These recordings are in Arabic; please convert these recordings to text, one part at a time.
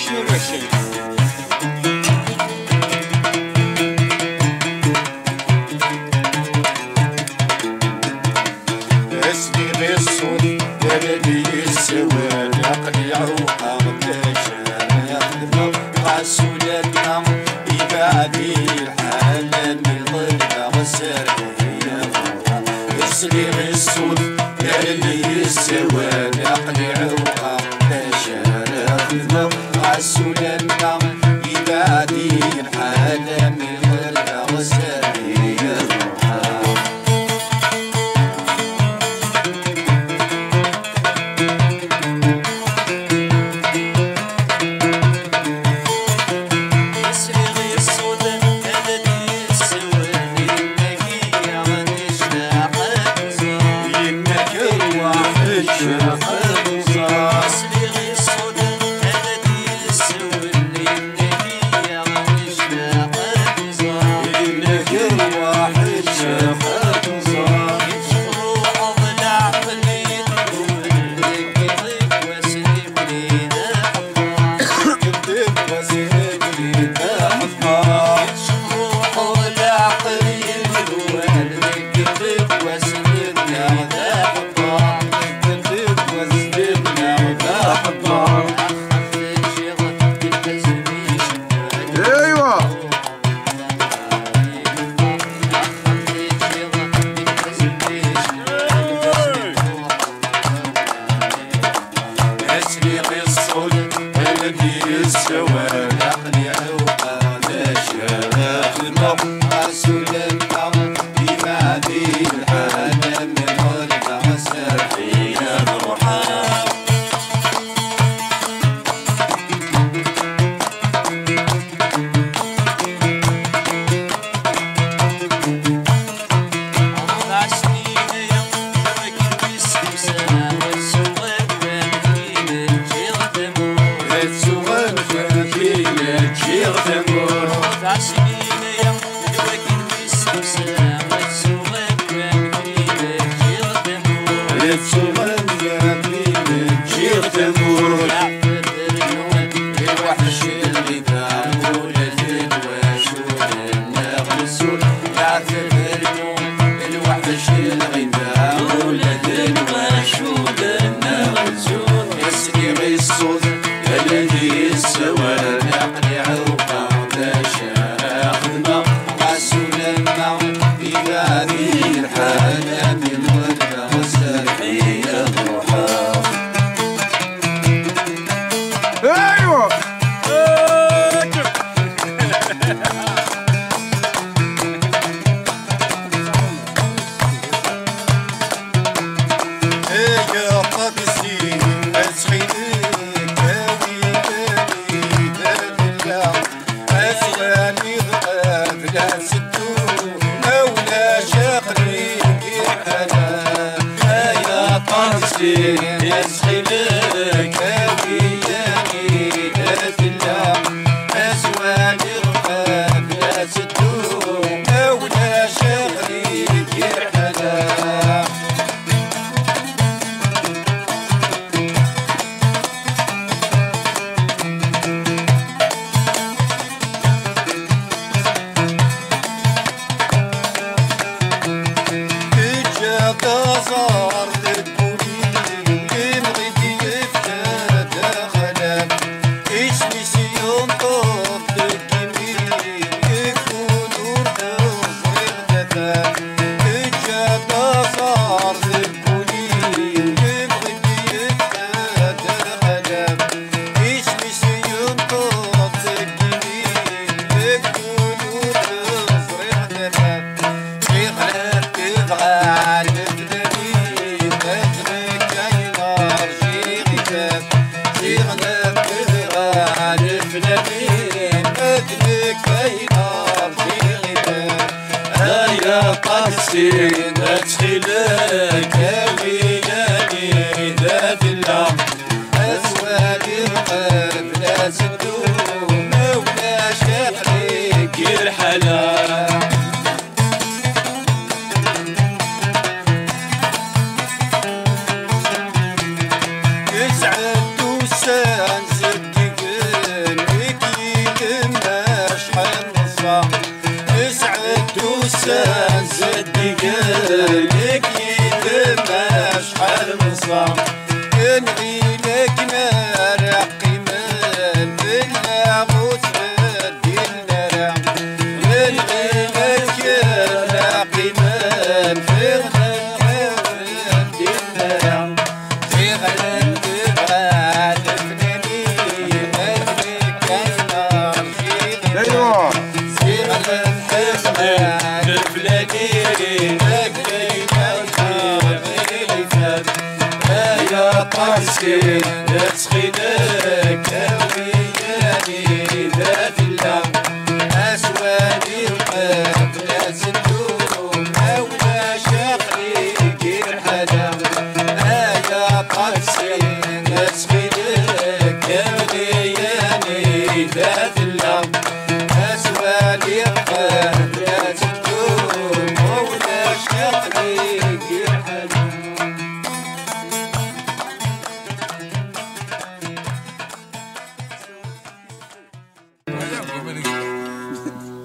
侵略性。غسولتنا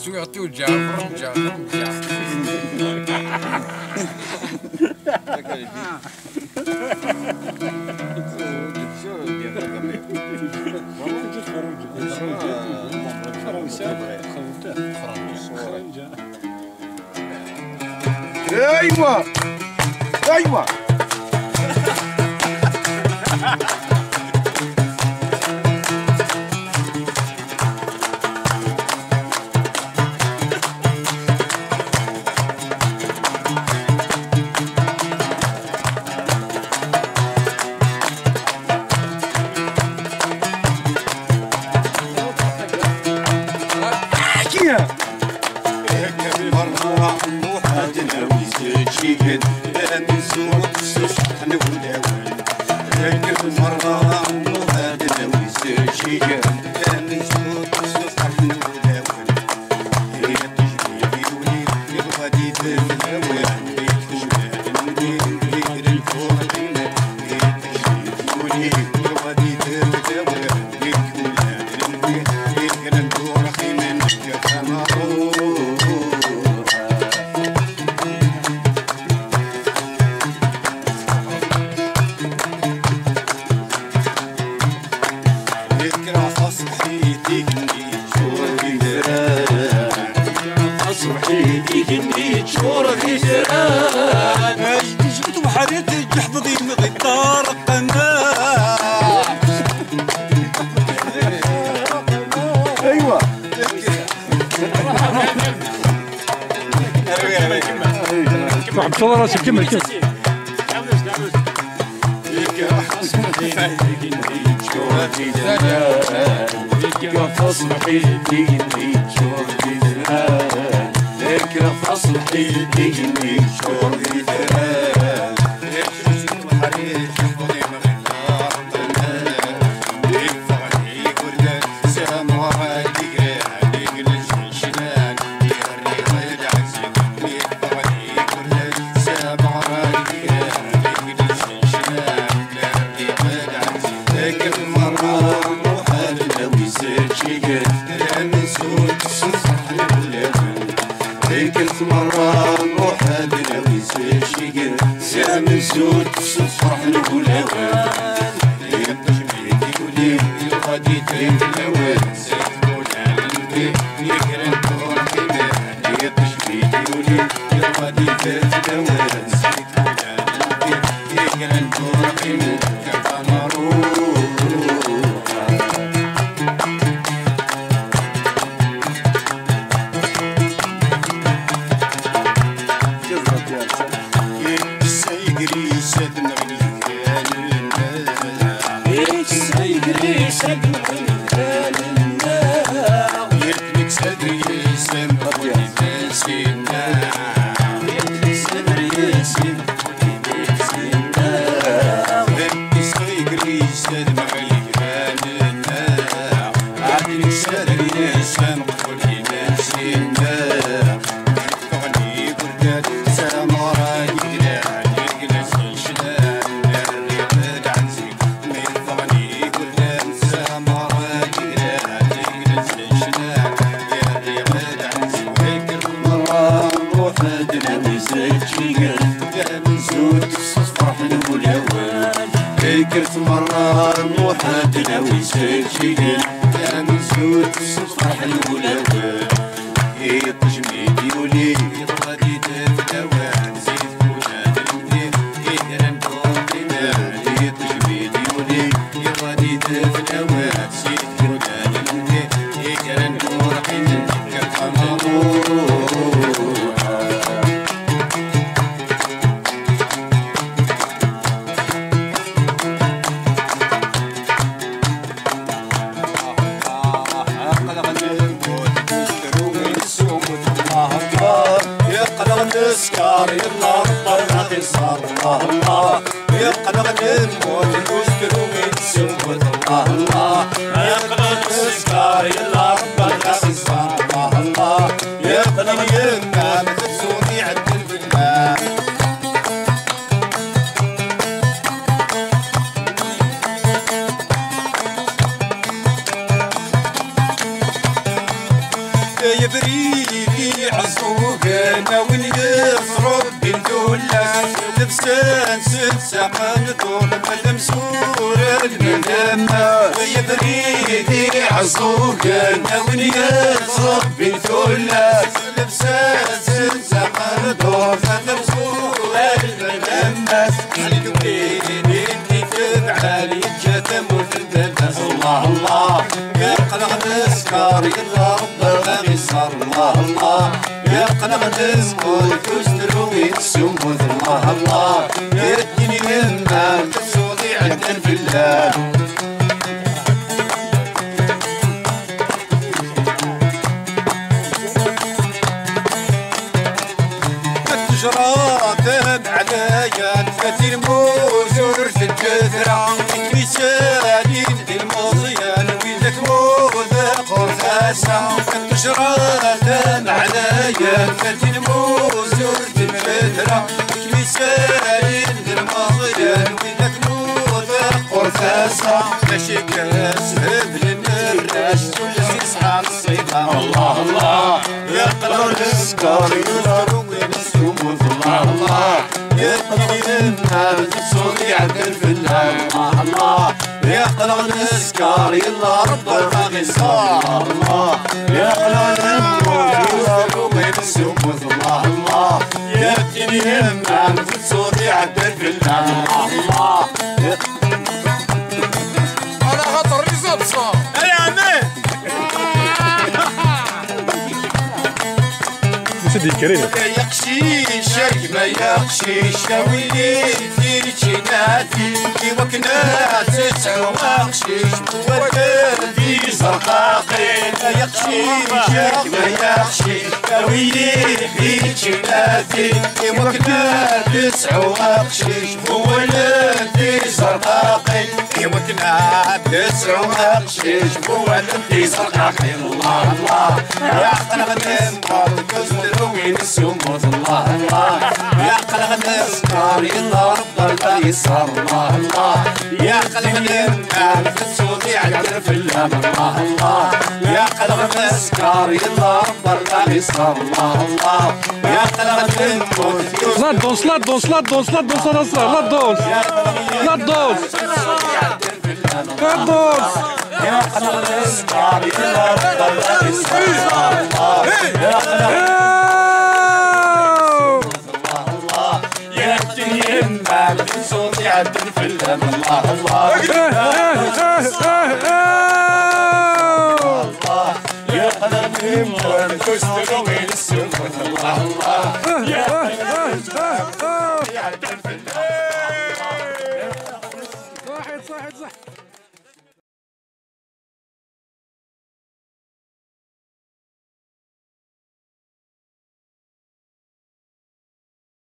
Surtout Jaron, Jaron, Jaron. Aywa! Aywa! سمحتي كمية شورك جيران اش جبت وحديتي جحفظ يمضي الدار قناع أيوه. محمد صور راسك كمل كمل يا فصل حياتي شورك فكرة في أصل حيل تجني شكون اللي شيقن سامن زود صفح الغلاوة said the She يا بريدي عصوك أنا وين يصرف بالدولة لبسان سلسقان طول مدام سور المدامة عليك بريدي تفعل يتجتم وتندبس الله الله يا قلق الاسكار يلا رب صار الله الله يا قلق الاسكار تستر ويتسموث الله الله يا الدنيا لما تسوضي عندنا في الله. وفاسة التجرات عليا فتي الموزور في الجذرة مثالين الموضيان ويدك موذق وفاسة ماشي كاسب للنراش تولي يسعى الصيدة الله الله. قلب السكر يضرب وين السموث الله الله. قلب النار تصوني في الله الله الله. يا قلب السكر يلا رب الباغي صار الله يا قلب النار يضرب وين السموث الله الله يا ابتني همام تصوني عدل في الله الله أنا خاطر رزق سيدي الكريم. ما يخشيش ما يخشيش ويلي في جناتي كي وكنا تسعو مخشيش وكان في زرقاقي ما يخشيش ما يخشيش ويلي في جناتي وكنا تسعو مخشيش ولا في زرقاقي كي وكنا تسعو مخشيش ولا في زرقاقي الله الله. يا قلب النمر الله الله يا قلب النمر في الصوت يعترف الهم الله الله يا قلب النسكر يلا رب الباقي صار الله الله يا قلب النمر لا تدوس لا تدوس لا تدوس لا تدوس لا تدوس لا تدوس لا تدوس يا قلب رب الباقي صار الله الله يا قلب عدل في الهم الله الله يا قلبي وين كسر وين السموت الله الله.